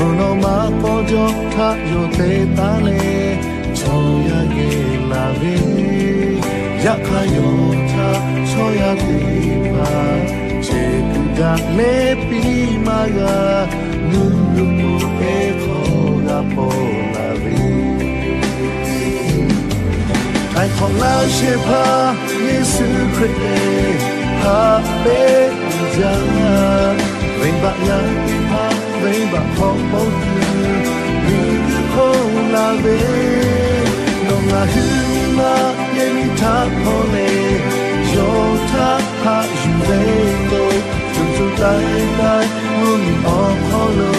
no no ma po jo tha yo te ta le so ya ge la ve ya kha yo tha so ya te pa che tu da me pi ma ga nu nu po e kho la po la ve ai khong la she pa yesu christ ha be ja humageni tapone jota ha juveto tuntu dai dai un apollo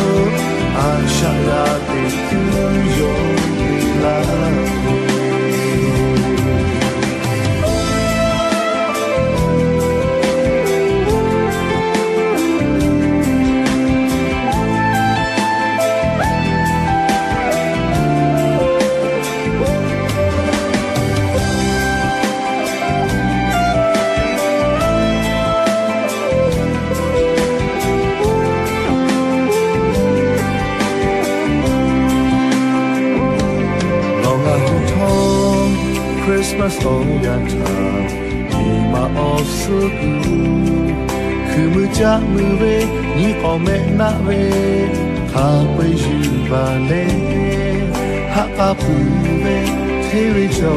ashara de tu yo la 有你拉。Christmas oyanta ima osugu kumu jamu ve ni ome na ve ha pe yu ba le ha apu ve te re jo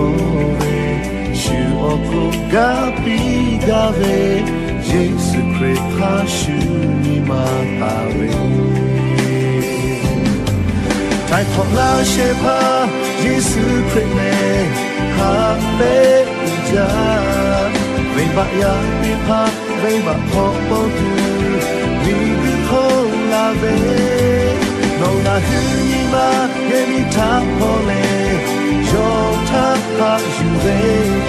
ve shu oku ga pi ga ve Jesu Christ ha shu ni ma ha ve 太空那些怕耶稣 Christ 呢 ？ha pe ja vei ba ya pi pa vei ba ho po tu vi vi ho la ve no na hu ni ma ye mi ta po le yo ta pa yu ve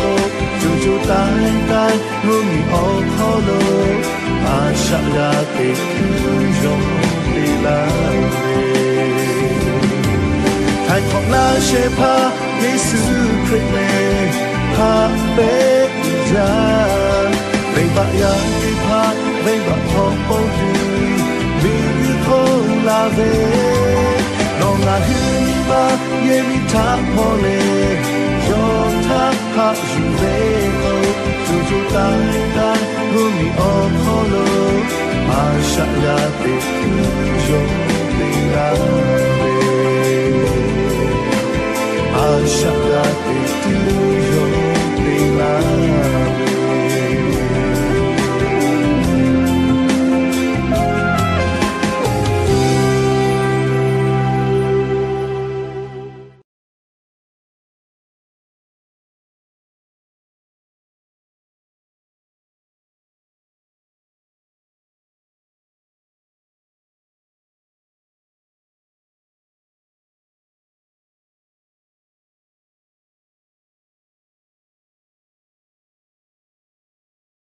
to ju ju tai tai ru mi o ho lo a sha ya te ku yo pi la ve 太空那些怕。耶稣 krime ha be ja vei ba ya ni pa vei ba ho po tu vi vi ko la ve no la hu ni ma ye mi ta po le yo ta ha ju ve ko ju ju tai tai hu mi o ko lo ma sha ya te yo